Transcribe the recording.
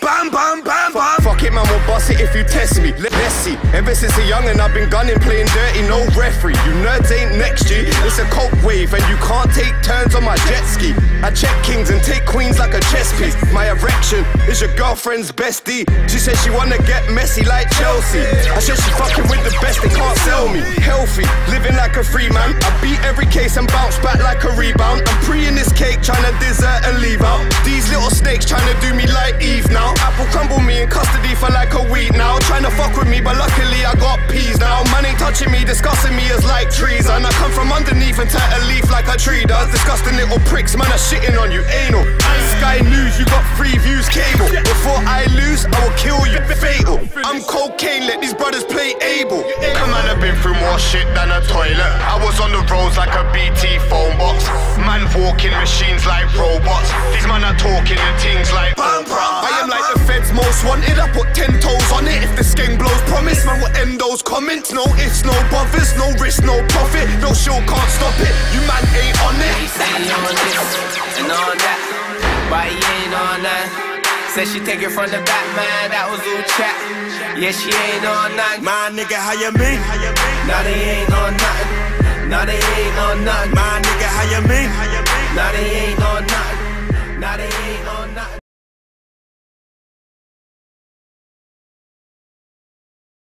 Bam, bam, bam, bam. Fuck it, man, we'll bust it if you test me. Let- Let's see. Ever since a and I've been gunning, playing dirty, no referee. You nerds ain't next G. It's a coke wave, and you can't take turns on my jet ski. I check kings and take queens like a chess piece. My erection is your girlfriend's bestie. She said she wanna get messy like Chelsea. I said she fucking with the best, they can't sell me. Healthy, living like a free man. I beat every case and bounce back like a rebound. I'm pre in this cake, trying to dessert and leave out. Custody for like a week now. Trying to fuck with me, but luckily I got peas now. Man ain't touching me, discussing me as like trees. And I come from underneath and tear a leaf like a tree does. Disgusting little pricks, man, are shitting on you, anal. Sky News, you got free views, cable. Before I lose, I will kill you, fatal. I'm cocaine, let these brothers play able. Come on, I've been through more shit than a toilet. I was on the roads like a BT phone box. Man walking machines like robots. These man are talking and things like bam, comments. No ifs, no bothers, no risk, no profit. No show can't stop it. You man ain't on it. on this and on that, but he ain't on that. Said she take it from the back, man, that was all chat. Yeah, she ain't on nothing. My nigga, how you mean? Now they ain't on nothing. Now they ain't on nothing. My nigga, how you mean? Now they ain't on